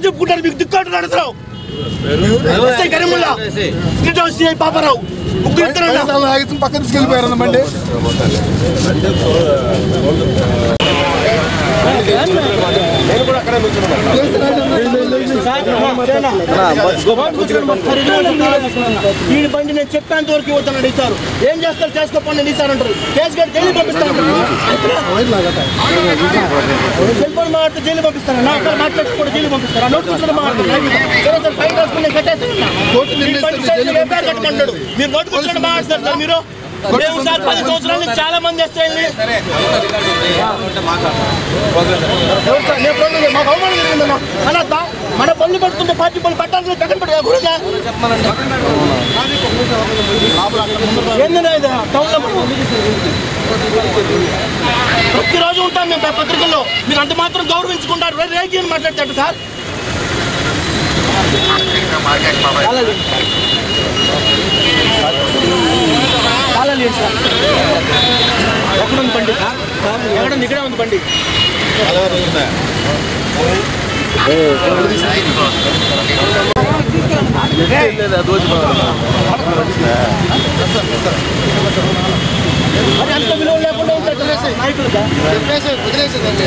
ఎవరు చెప్పుకుంటారు మీకు దిక్కు నడుతున్నావు కరీముల్లా సిఐ పాపారావు ముగ్గురు ఇద్దరు పక్కన తీసుకెళ్ళిపోయారు బండి బండి నేను చెప్పేంత వరకు ఇవ్వతాను ఇస్తారు ఏం చేస్తారు? చేసుకోపండి ఇస్తారు అంటారు. కేసు కట్టి తెలియ పంపిస్తాను సెల్ ఫోన్ మాట్లాడితే జైలు పంపిస్తాను నా ఒక్కరు మాట్లాడితే కూడా జైలు పంపిస్తారా? నోట్ కూర్చొని మాట్లాడుతున్నారు రాసుకుని మీరు నోట్ కూర్చొని మాట్లాడతారు సార్ మీరు? మేము సార్ పది సంవత్సరాల నుంచి చాలా మంది చేసి- మాకు అవమానం జరిగిందన్న. అనొద్దా? మన పనులు పెడుతుంటే పార్టీ పనులు పెట్టాలి పక్కన ఏందన్నా ఇది టౌన్లో ప్రతిరోజు ఉంటాం మేము పత్రికల్లో మీరు అంత మాత్రం గౌరవించుకుంటారు రేగి అని మాట్లాడతాడు సార్ సార్ ఎక్కడ ఉంది బండి ఎక్కడ ఉంది ఇక్కడే ఉంది బండి మరి చెప్పేసి చెప్పేసి వదిలేసేదండి.